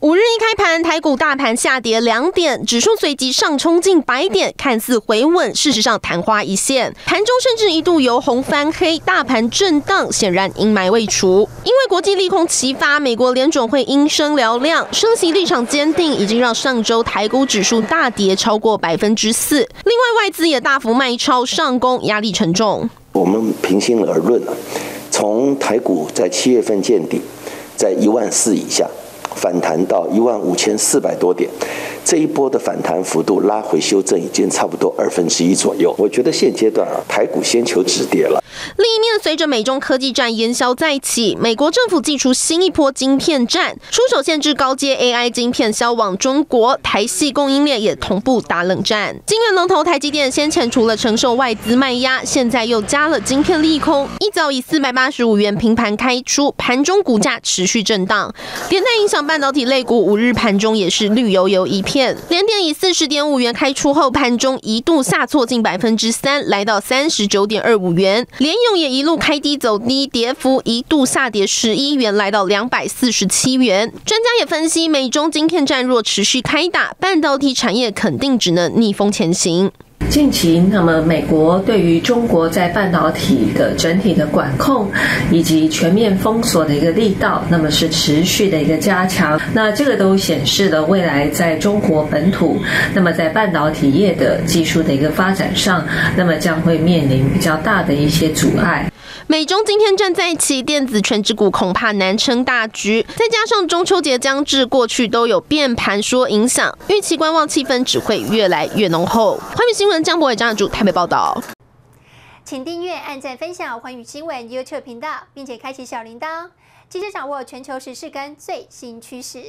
五日一开盘，台股大盘下跌两点，指数随即上冲近百点，看似回稳，事实上昙花一现。盘中甚至一度由红翻黑，大盘震荡，显然阴霾未除。因为国际利空齐发，美国联准会应声嘹亮，升息立场坚定，已经让上周台股指数大跌超过百分之四。另外，外资也大幅卖超上攻，压力沉重。我们平心而论啊，从台股在七月份见底，在一万四以下。反弹到一万五千四百多点，这一波的反弹幅度拉回修正已经差不多二分之一左右。我觉得现阶段啊，台股先求止跌了。另一面，随着美中科技战烟消再起，美国政府祭出新一波晶片战，出手限制高阶 AI 晶片销往中国，台系供应链也同步打冷战。晶圆龙头台积电先前除了承受外资卖压，现在又加了晶片利空，一早以四百八十五元平盘开出，盘中股价持续震荡，连带影响。半导体类股五日盘中也是绿油油一片，联电以四十点五元开出后，盘中一度下挫近百分之三，来到三十九点二五元。联用也一路开低走低，跌幅一度下跌十一元，来到两百四十七元。专家也分析，美中晶片战若持续开打，半导体产业肯定只能逆风前行。近期，那么美国对于中国在半导体的整体的管控以及全面封锁的一个力道，那么是持续的一个加强。那这个都显示了未来在中国本土，那么在半导体业的技术的一个发展上，那么将会面临比较大的一些阻碍。美中今天站在一起，电子全指股恐怕难撑大局。再加上中秋节将至，过去都有变盘说影响，预期观望气氛只会越来越浓厚。欢迎新闻江博伟张主台北报道，请订阅、按赞、分享欢宇新闻 YouTube 频道，并且开启小铃铛，及时掌握全球时事跟最新趋势。